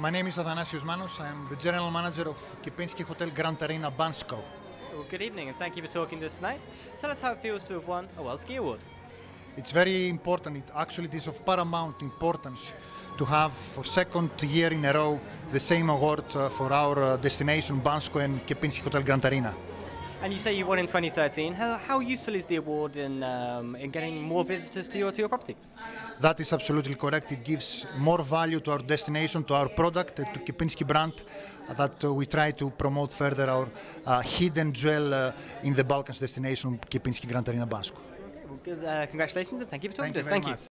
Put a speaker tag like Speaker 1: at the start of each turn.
Speaker 1: My name is Athanassios Manos. I'm the general manager of Kempinski Hotel Grand Arena Bansko.
Speaker 2: Well, good evening and thank you for talking to us tonight. Tell us how it feels to have won a World Ski Award.
Speaker 1: It's very important. It actually it is of paramount importance to have for second year in a row the same award uh, for our uh, destination Bansko and Kempinski Hotel Grand Arena.
Speaker 2: And you say you won in 2013. How, how useful is the award in, um, in getting more visitors to your, to your property?
Speaker 1: That is absolutely correct. It gives more value to our destination, to our product, to Kempinski brand, uh, that uh, we try to promote further our uh, hidden jewel uh, in the Balkans destination, Kempinski Grand Arena Bansko.
Speaker 2: Okay, well, good, uh, congratulations and thank you for talking
Speaker 1: Thank
Speaker 2: to
Speaker 1: you
Speaker 2: us.
Speaker 1: very
Speaker 2: Thank you.
Speaker 1: much.